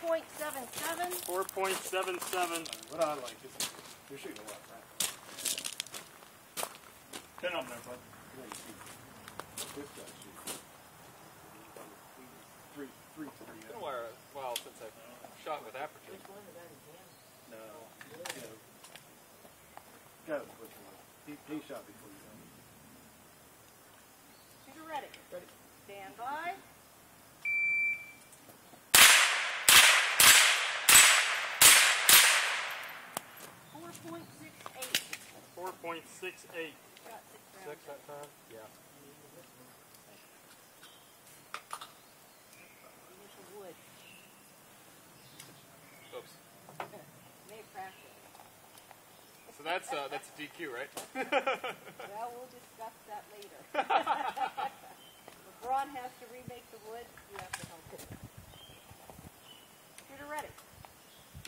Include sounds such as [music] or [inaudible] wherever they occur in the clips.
point seven seven. 4.77. What I like is you're shooting a lot, right? Ten of them there, bud. No, you shoot. This guy's shooting. Three, three, three. It's been a while, while since I've shot with aperture. No. Yeah. Guy was pushing one. He, he shot before you done. Shooter ready. Ready. Stand by. Four point six eight. 4.68. Got six rounds. Six that time? Yeah. Wood. Oops. [laughs] May have. So that's uh, that's a DQ, right? [laughs] Well, we'll discuss that later. LeBron has to remake the wood. You have to help him. Shooter ready.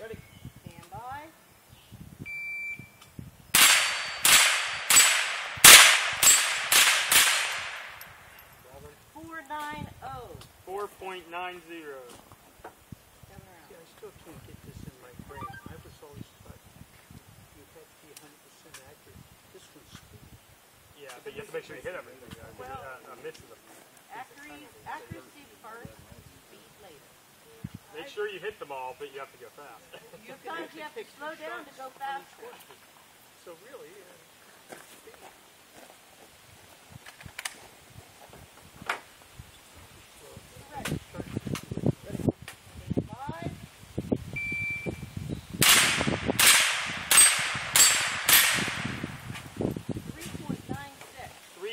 Ready. Stand by. Four nine oh. 4.90. Seven. See, I still can't get this in my brain. I was always thought you had to be 100% accurate. This one's speed. Yeah, but you have to make sure you hit everything. Uh, Well- uh, a miss is a Accuracy, accuracy first, speed later. Make sure you hit them all, but you have to go fast. Sometimes you have to slow down to go faster. [laughs] So really, uh,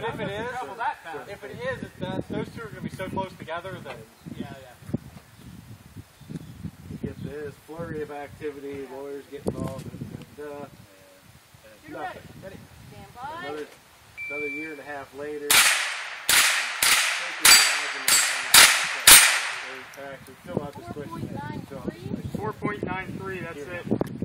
But if it is, travel that fast. if it is, it, that, those two are going to be so close together that Yeah, yeah. You get this flurry of activity, lawyers get involved, and, and, uh, Shooter ready. nothing. Stand by. Another, another year and a half later. take your eyes and your- Very fill out this Four question. point nine Fill out this three. question. 4.93, that's it.